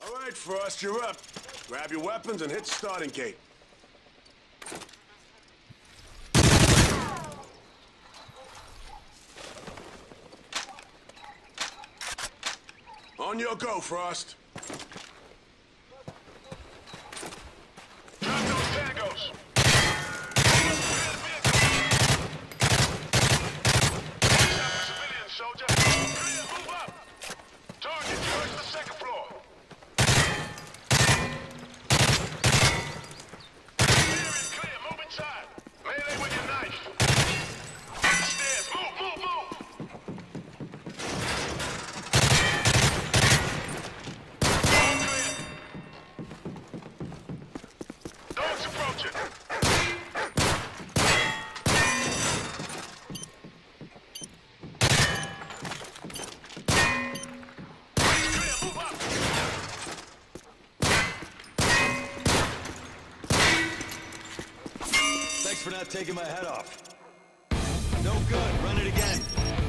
All right, Frost, you're up. Grab your weapons and hit starting gate. On your go, Frost. Approaching. Thanks for not taking my head off. No good. Run it again.